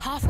Half.